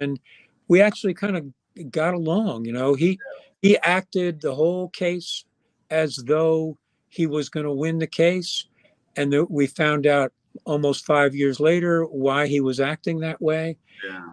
and we actually kind of got along. You know, he he acted the whole case as though he was going to win the case, and that we found out almost five years later why he was acting that way. Yeah.